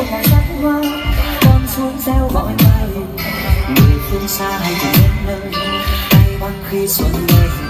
một làn sắc hoa con xuống gieo mọi mai người phương xa hay đến nơi, tay băng khi xuân về.